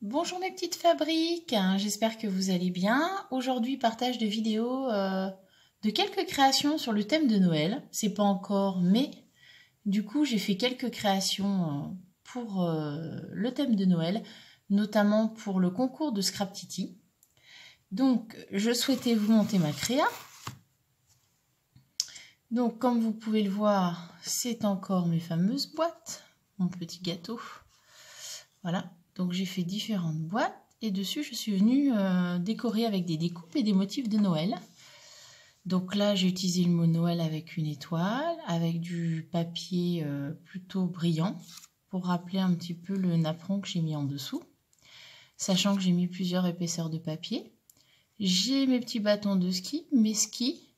Bonjour mes petites fabriques, j'espère que vous allez bien. Aujourd'hui partage de vidéos euh, de quelques créations sur le thème de Noël. C'est pas encore mais du coup j'ai fait quelques créations euh, pour euh, le thème de Noël, notamment pour le concours de Scrap Titi. Donc je souhaitais vous monter ma créa. Donc comme vous pouvez le voir, c'est encore mes fameuses boîtes, mon petit gâteau. Voilà, donc j'ai fait différentes boîtes et dessus je suis venue euh, décorer avec des découpes et des motifs de Noël. Donc là j'ai utilisé le mot Noël avec une étoile, avec du papier euh, plutôt brillant pour rappeler un petit peu le napperon que j'ai mis en dessous. Sachant que j'ai mis plusieurs épaisseurs de papier. J'ai mes petits bâtons de ski, mes skis,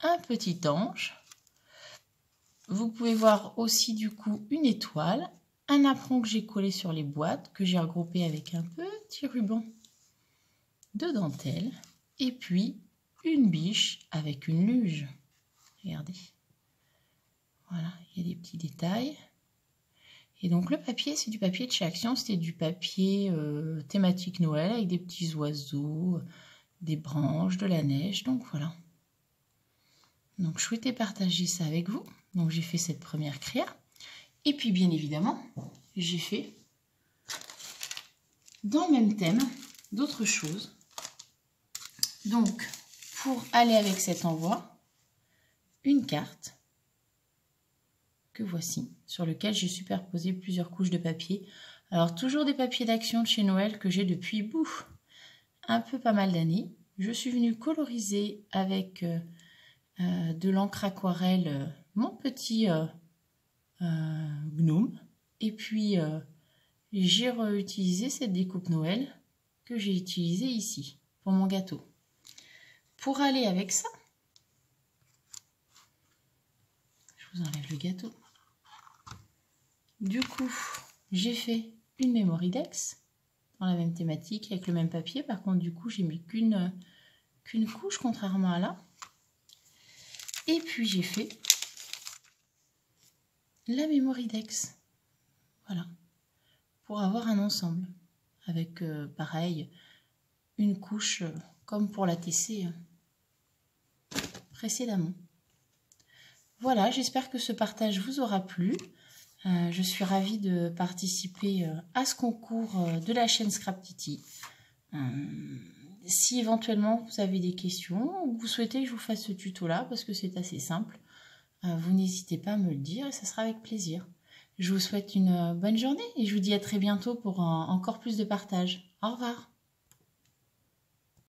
un petit ange. Vous pouvez voir aussi du coup une étoile, un apron que j'ai collé sur les boîtes, que j'ai regroupé avec un petit ruban de dentelle, et puis une biche avec une luge. Regardez. Voilà, il y a des petits détails. Et donc le papier, c'est du papier de chez Action, c'était du papier euh, thématique Noël avec des petits oiseaux, des branches, de la neige, donc voilà. Donc je souhaitais partager ça avec vous. Donc j'ai fait cette première créa. Et puis bien évidemment, j'ai fait dans le même thème d'autres choses. Donc pour aller avec cet envoi, une carte que voici, sur lequel j'ai superposé plusieurs couches de papier. Alors toujours des papiers d'action de chez Noël que j'ai depuis bouf, un peu pas mal d'années. Je suis venue coloriser avec euh, euh, de l'encre aquarelle euh, mon petit euh, gnome. Et puis, j'ai réutilisé cette découpe Noël que j'ai utilisée ici pour mon gâteau. Pour aller avec ça, je vous enlève le gâteau. Du coup, j'ai fait une Mémoridex dans la même thématique avec le même papier. Par contre, du coup, j'ai mis qu'une qu'une couche contrairement à là. Et puis, j'ai fait la Mémoridex. Voilà. Pour avoir un ensemble. Avec, euh, pareil, une couche euh, comme pour la TC euh, précédemment. Voilà, j'espère que ce partage vous aura plu. je suis ravie de participer à ce concours de la chaîne Scrap Titi. Si éventuellement vous avez des questions ou vous souhaitez que je vous fasse ce tuto là, parce que c'est assez simple, euh, vous n'hésitez pas à me le dire et ça sera avec plaisir. Je vous souhaite une euh, bonne journée et je vous dis à très bientôt pour encore plus de partage. Au revoir